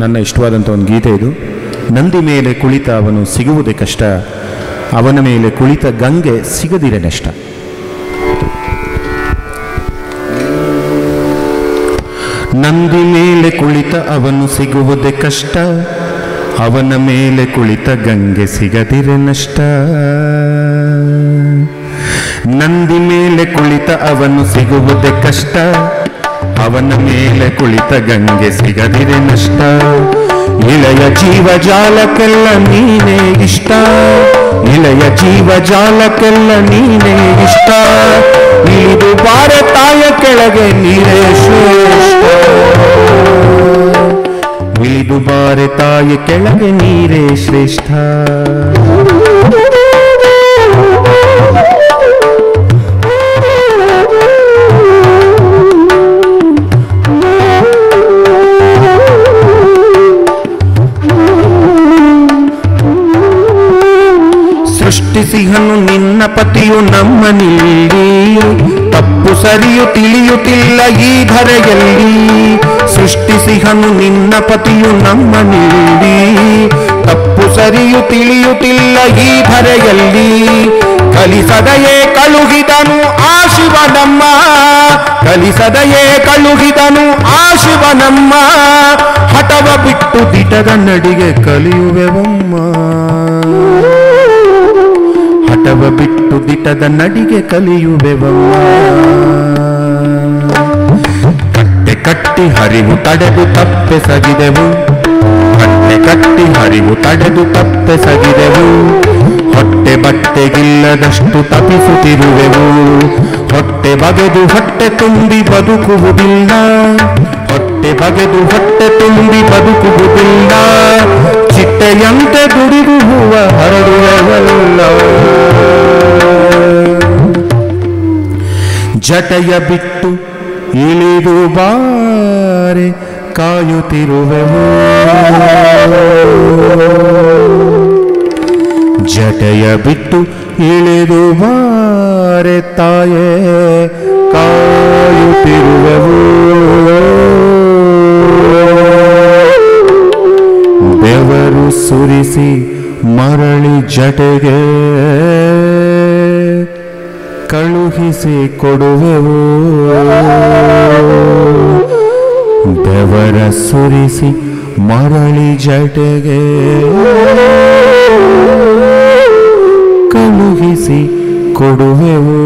ನನ್ನ ಇಷ್ಟವಾದಂಥ ಒಂದು ಗೀತೆ ಇದು. ನಂದಿ ಮೇಲೆ ಕುಳಿತ ಅವನು ಸಿಗುವುದೇ ಕಷ್ಟ, ಅವನ ಮೇಲೆ ಕುಳಿತ ಗಂಗೆ ಸಿಗದಿರೆ ನಷ್ಟ. ನಂದಿ ಮೇಲೆ ಕುಳಿತ ಅವನು ಸಿಗುವುದೇ ಕಷ್ಟ, ಅವನ ಮೇಲೆ ಕುಳಿತ ಗಂಗೆ ಸಿಗದಿರೆ ನಷ್ಟ. ನಂದಿ ಮೇಲೆ ಕುಳಿತ ಅವನು ಸಿಗುವುದೇ ಕಷ್ಟ ಅವನ ಮೇಲೆ ಕುಳಿತ ಗಂಗೆ ಸಿಗದಿರೆ ನಷ್ಟ. ಇಳೆಯ ಜೀವ ಜಾಲಕ್ಕೆಲ್ಲ ನೀನೇ ಇಷ್ಟ. ಇಳೆಯ ಜೀವ ಜಾಲಕ್ಕೆಲ್ಲ ನೀನೇ ಇಷ್ಟ. ಇಳಿದು ಬಾರ ತಾಯ ಕೆಳಗೆ ನೀನೇ ಶ್ರೇಷ್ಠ. ಇಳಿದು ಬಾರೆ ತಾಯಿ ಕೆಳಗೆ ನೀರೇ ಶ್ರೇಷ್ಠ. ಸೃಷ್ಟಿಸಿಹನು ನಿನ್ನ ಪತಿಯು ನಮ್ಮ ನೀಡಿ ತಪ್ಪು ಸರಿಯು ತಿಳಿಯುತ್ತಿಲ್ಲ ಈ ಧರೆಯಲ್ಲಿ. ಸೃಷ್ಟಿಸಿಹನು ನಿನ್ನ ಪತಿಯು ನಮ್ಮ ನೀಡಿ ತಪ್ಪು ಸರಿಯು ತಿಳಿಯುತ್ತಿಲ್ಲ ಈ ಧರೆಯಲ್ಲಿ. ಕಲಿಸದೆಯೇ ಕಳುಹಿದನು ಆ ಶಿವನಮ್ಮ. ಕಲಿಸದೆಯೇ ಕಳುಹಿದನು ಆ ಶಿವನಮ್ಮ. ಹಠವ ಬಿಟ್ಟು ದಿಟದ ನಡಿಗೆ ಕಲಿಯುವೆವಮ್ಮ. ಬಿಟ್ಟು ದಿಟದ ನಡಿಗೆ ಕಲಿಯುವೆವಮ್ಮ. ಕಟ್ಟೆ ಕಟ್ಟಿ ಹರಿವು ತಡೆದು ತಪ್ಪೆ ಸಗಿದೆವು. ಕಟ್ಟೆ ಕಟ್ಟಿ ಹರಿವು ತಡೆದು ತಪ್ಪೆ ಸಗಿದೆವು. ಹೊಟ್ಟೆ ಬಟ್ಟೆಗಿಲ್ಲದಷ್ಟು ತಪಿಸುತ್ತಿರುವೆವು ಹೊಟ್ಟೆ ಬಗೆದು ಹೊಟ್ಟೆ ತುಂಬಿ ಬದುಕುವುದಿಲ್ಲ. ಹೊಟ್ಟೆ ಬಗೆದು ಹೊಟ್ಟೆ ತುಂಬಿ ಬದುಕುವುದಿಲ್ಲ. ಚಿಟ್ಟೆಯಂತೆ ದುಡಿದು ಹೂವ ಜಟೆಯ ಬಿಟ್ಟು ಇಳಿದು ಬಾರೆ ಕಾಯುತ್ತಿರುವೆವು. ಜಟೆಯ ಬಿಟ್ಟು ಇಳಿದು ಬಾರೆ ತಾಯೇ ಕಾಯುತ್ತಿರುವೆವು. ಬೆವರು ಸುರಿಸಿ ಮರಳಿ ಜಟೆಗೆ ಕಳುಹಿಸಿ ಕೊಡುವೆವು ಬೆವರ ಸುರಿಸಿ ಮರಳಿ ಜಟೆಗೆ. ಕಳುಹಿಸಿ ಕೊಡುವೆವು